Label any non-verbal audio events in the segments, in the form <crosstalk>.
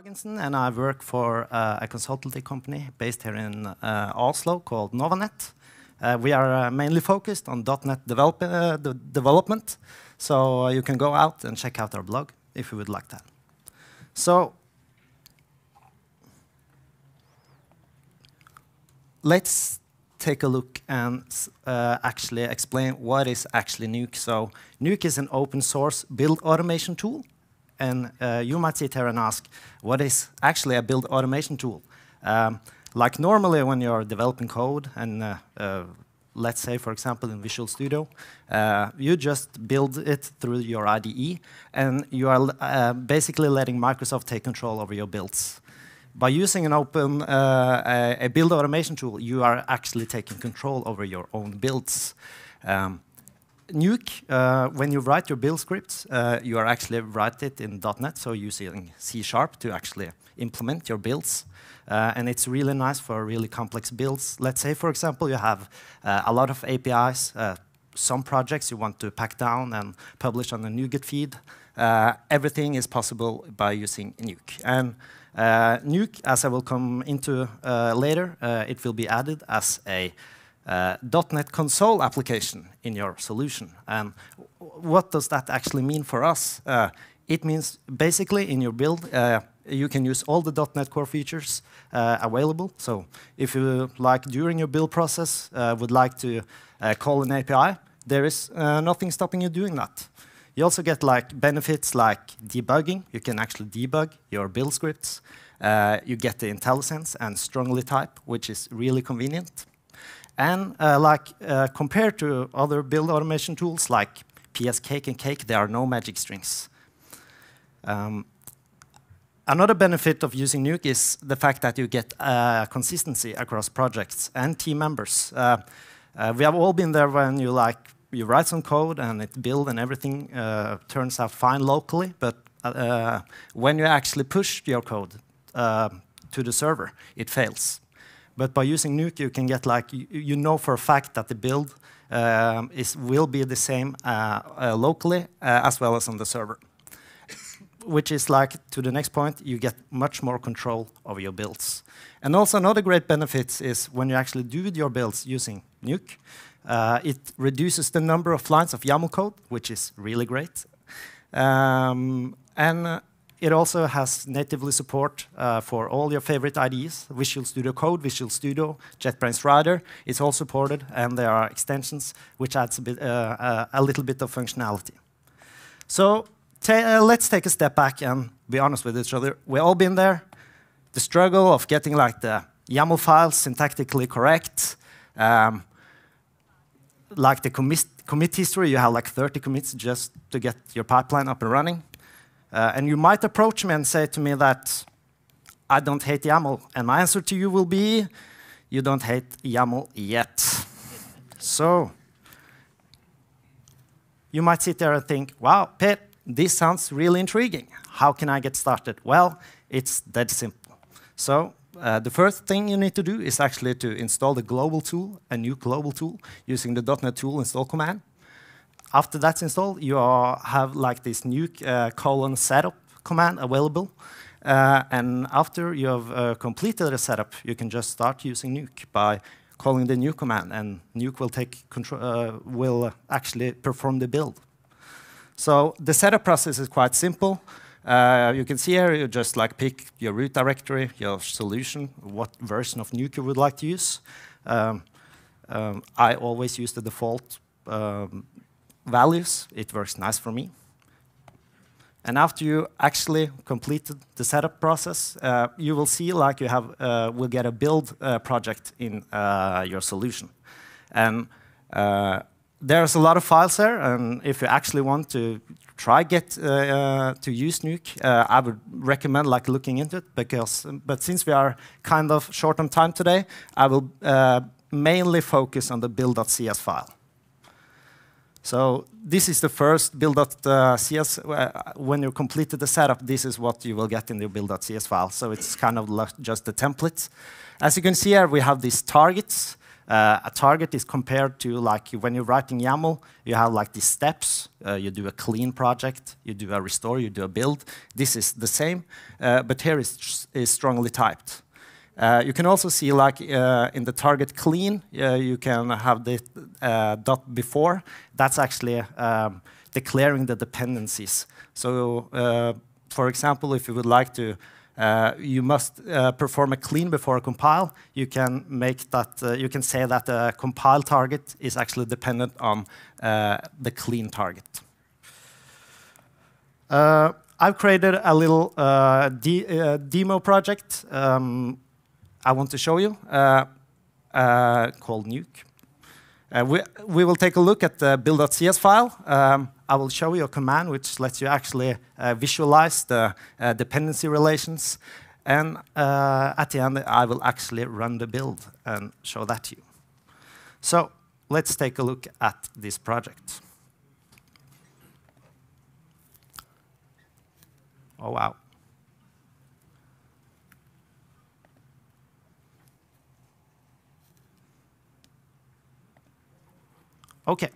Haagensen, and I work for uh, a consultancy company based here in uh, Oslo called Novanet. Uh, we are mainly focused on .NET develop de development, so you can go out and check out our blog if you would like that. So let's take a look and uh, actually explain what is actually Nuke. So Nuke is an open source build automation tool. And uh, you might sit here and ask, what is actually a build automation tool? Um, like normally when you're developing code and uh, uh let's say, for example, in Visual Studio, uh, you just build it through your IDE, and you are uh, basically letting Microsoft take control over your builds. By using an open uh, a, build automation tool, you are actually taking control over your own builds. Um, Nuke, uh, when you write your build scripts, uh, you are actually write it in .NET, so using C Sharp to actually implement your builds. Uh, and it's really nice for really complex builds. Let's say, for example, you have uh, a lot of APIs, uh, some projects you want to pack down and publish on a NuGet feed. Uh, everything is possible by using Nuke. And Nuke, as I will come into later, it will be added as a .NET console application in your solution. And what does that actually mean for us? it means basically in your build, you can use all the .NET Core features uh, available. So if you, like, during your build process, uh, would like to uh, call an API, there is uh, nothing stopping you doing that. You also get like benefits like debugging. You can actually debug your build scripts. Uh, you get the IntelliSense and strongly type, which is really convenient. And uh, like compared to other build automation tools like PS Cake and Cake, there are no magic strings. Um, Another benefit of using Nuke is the fact that you get uh, consistency across projects and team members. Uh, uh, we have all been there when you like you write some code and it builds and everything uh, turns out fine locally, but uh, when you actually push your code uh, to the server, it fails. But by using Nuke, you can get like you, you know for a fact that the build um, is will be the same locally as well as on the server which is like, to the next point, you get much more control over your builds. And also another great benefit is when you actually do your builds using Nuke, uh, it reduces the number of lines of YAML code, which is really great. Um, and uh, it also has natively support uh, for all your favorite IDEs, Visual Studio Code, Visual Studio, JetBrains Rider. It's all supported, and there are extensions which adds a, bit, uh, uh, a little bit of functionality. So uh, let's take a step back and be honest with each other. We've all been there. The struggle of getting like the YAML files syntactically correct, um, like the commit, commit history, you have like 30 commits just to get your pipeline up and running. Uh, and you might approach me and say to me that I don't hate YAML. And my answer to you will be, you don't hate YAML yet. <laughs> so you might sit there and think, wow, Per, this sounds really intriguing. How can I get started? Well, it's that simple. So uh, the first thing you need to do is actually to install the global tool, a Nuke global tool, using the .NET tool install command. After that's installed, you have like this Nuke uh, colon setup command available. Uh, and after you have uh, completed the setup, you can just start using Nuke by calling the Nuke command, and Nuke will take control, uh, will actually perform the build. So the setup process is quite simple. Uh, you can see here, you just like pick your root directory, your solution, what version of Nuke you would like to use. Um, um, I always use the default um, values. It works nice for me. And after you actually completed the setup process, uh, you will see like you have uh, will get a build uh, project in uh, your solution. And uh, there's a lot of files there, and if you actually want to try get uh, to use Nuke, I would recommend like looking into it because. But since we are kind of short on time today, I will mainly focus on the build.cs file. So this is the first build.cs. Uh, when you completed the setup, this is what you will get in the build.cs file. So it's kind of just the template. As you can see here, we have these targets Uh, a target is compared to like when you're writing YAML, you have like these steps. Uh, you do a clean project, you do a restore, you do a build. This is the same, uh, but here is, is strongly typed. Uh, you can also see like uh, in the target clean, uh, you can have the dot before. That's actually um, declaring the dependencies. So for example, if you would like to uh, you must uh, perform a clean before a compile. You can make that. Uh, you can say that the compile target is actually dependent on the clean target. I've created a little de demo project um, I want to show you called Nuke. Uh, we, we, will take a look at the build.cs file. Um, I will show you a command which lets you actually uh, visualize the uh, dependency relations. And uh, at the end, I will actually run the build and show that to you. So let's take a look at this project. Oh, wow. Okay,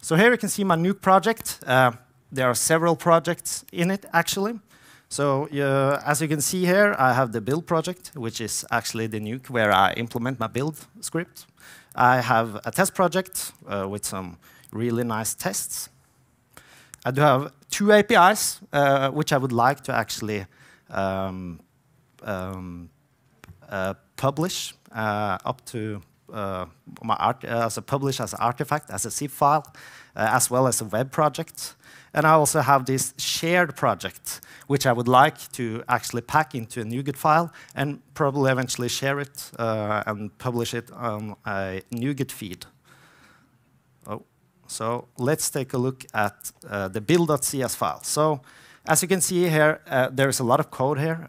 so here you can see my Nuke project. Uh, there are several projects in it, actually. So uh, as you can see here, I have the build project, which is actually the Nuke where I implement my build script. I have a test project uh, with some really nice tests. I do have two APIs, uh, which I would like to actually um, um, uh, publish uh, up to uh, art, uh, as a publish as an artifact, as a zip file, uh, as well as a web project. And I also have this shared project, which I would like to actually pack into a NuGet file and probably eventually share it uh, and publish it on a NuGet feed. Oh, so let's take a look at uh, the build.cs file. So as you can see here, uh, there is a lot of code here,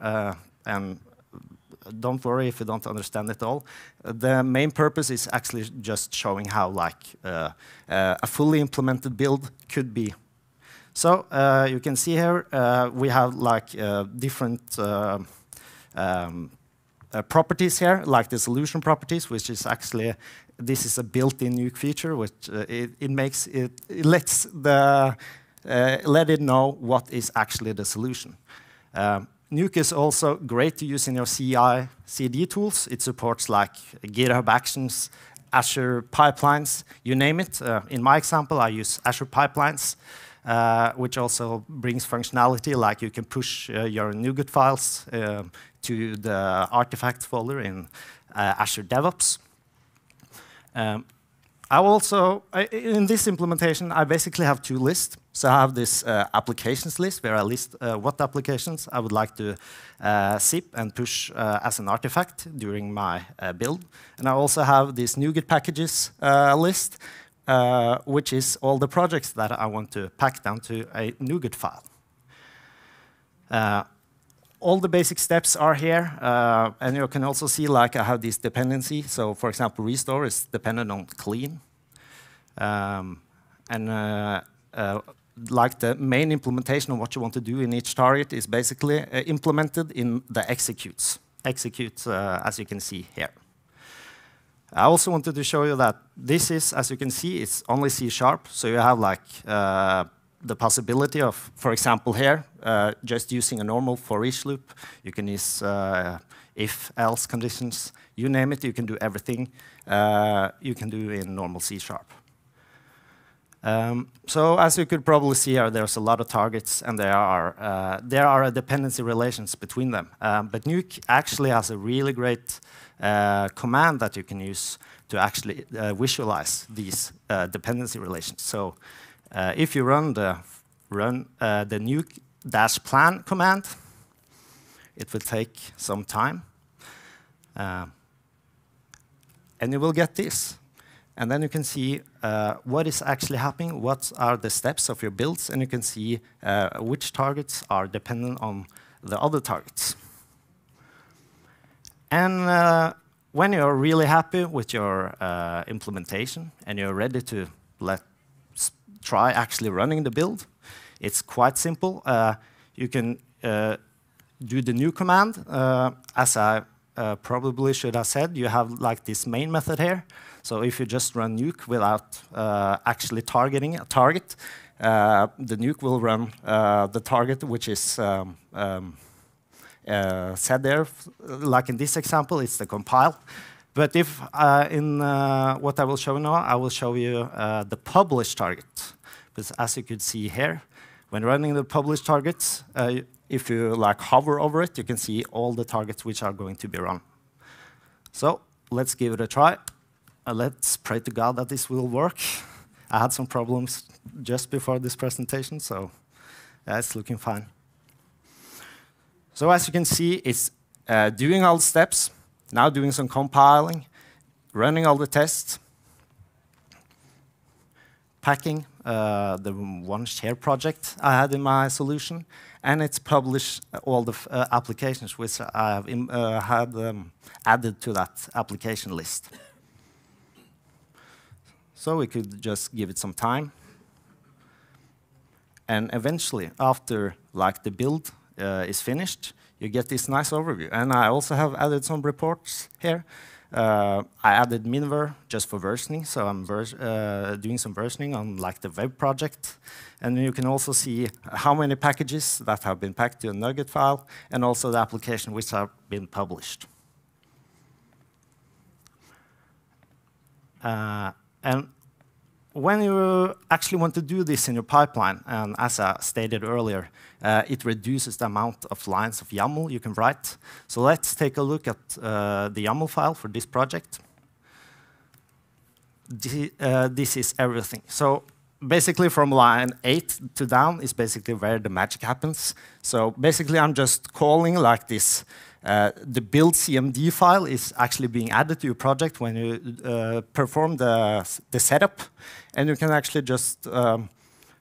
and don't worry if you don't understand it all. The main purpose is actually just showing how like uh, uh, a fully implemented build could be. So uh, you can see here uh, we have like uh, different uh, um, properties here, like the solution properties, which is actually this is a built-in Nuke feature, which it, it, makes it, it lets the let it know what is actually the solution. Um, Nuke is also great to use in your CI CD tools. It supports like GitHub Actions, Azure Pipelines, you name it. Uh, in my example, I use Azure Pipelines, uh, which also brings functionality like you can push uh, your NuGet files uh, to the artifact folder in uh, Azure DevOps. Um, I also, in this implementation, I basically have two lists. So I have this uh, applications list where I list uh, what applications I would like to uh, zip and push uh, as an artifact during my uh, build. And I also have this NuGet packages uh, list, which is all the projects that I want to pack down to a NuGet file. All the basic steps are here, and you can also see like I have this dependency. So for example, restore is dependent on clean. Um, and like the main implementation of what you want to do in each target is basically uh, implemented in the executes. Executes, uh, as you can see here. I also wanted to show you that this is, as you can see, it's only C sharp. So you have like uh, the possibility of, for example, here, uh, just using a normal for each loop. You can use uh, if, else conditions, you name it, you can do everything uh, you can do in normal C sharp. Um, so as you could probably see here, there's a lot of targets, and there are uh, there are dependency relations between them. Um, but Nuke actually has a really great uh, command that you can use to actually visualize these dependency relations. So uh, if you run the run uh, the Nuke dash plan command, it will take some time, and you will get this. And then you can see uh, what is actually happening, what are the steps of your builds, and you can see uh, which targets are dependent on the other targets. And uh, when you're really happy with your uh, implementation and you're ready to let try actually running the build, it's quite simple. Uh, you can uh, do the nuke command as I uh, probably should have said, you have like this main method here. So if you just run nuke without uh, actually targeting a target, uh, the nuke will run uh, the target, which is um, um, uh, set there. Like in this example, it's the compile. But if uh, in what I will show now, I will show you the publish target. Because as you could see here, when running the publish targets, if you like hover over it, you can see all the targets which are going to be run. So let's give it a try. Uh, let's pray to God that this will work. I had some problems just before this presentation, so yeah, it's looking fine. So as you can see, it's uh, doing all the steps, now doing some compiling, running all the tests, packing uh, the one share project I had in my solution, and it's published all the uh, applications which I have uh, had um, added to that application list. So we could just give it some time. And eventually, after like the build uh, is finished, you get this nice overview. And I also have added some reports here. Uh, I added MinVer just for versioning, so I'm uh, doing some versioning on like the web project. And you can also see how many packages that have been packed to a NuGet file, and also the application which have been published. Uh, and when you actually want to do this in your pipeline, and as I stated earlier, uh, it reduces the amount of lines of YAML you can write. So let's take a look at uh, the YAML file for this project. Uh, this is everything. So basically from line 8 to down is basically where the magic happens. So basically I'm just calling like this uh, the build CMD file is actually being added to your project when you uh, perform the, the setup. And you can actually just um,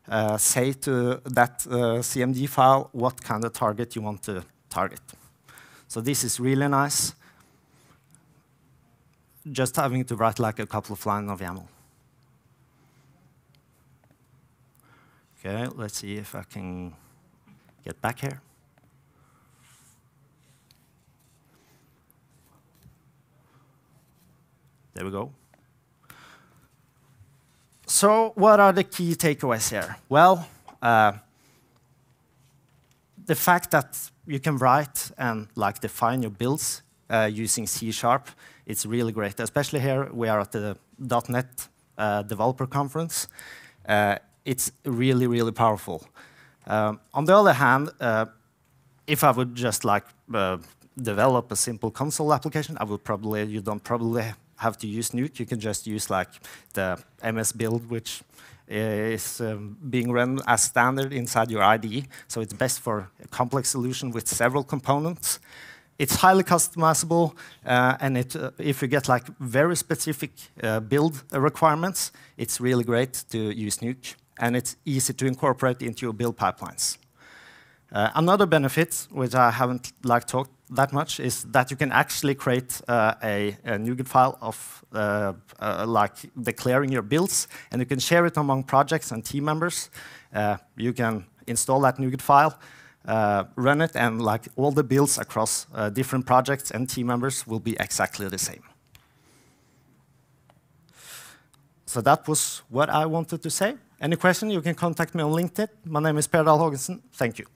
uh, say to that uh, CMD file what kind of target you want to target. So this is really nice. Just having to write like a couple of lines of YAML. Okay, let's see if I can get back here. There we go. So what are the key takeaways here? Well, uh, the fact that you can write and like define your builds uh, using C Sharp, it's really great. Especially here, we are at the .NET uh, Developer Conference. Uh, it's really, really powerful. Um, on the other hand, uh, if I would just like uh, develop a simple console application, I would probably, you don't probably have to use Nuke. You can just use like the MSBuild, which is um, being run as standard inside your IDE. So it's best for a complex solution with several components. It's highly customizable, uh, and it, uh, if you get like very specific uh, build requirements, it's really great to use Nuke, and it's easy to incorporate into your build pipelines. Uh, another benefit, which I haven't like talked that much, is that you can actually create uh, a, a, NuGet file of uh, uh, like declaring your builds, and you can share it among projects and team members. Uh, you can install that NuGet file, uh, run it, and like all the builds across different projects and team members will be exactly the same. So that was what I wanted to say. Any question, you can contact me on LinkedIn. My name is Per Dahl Thank you.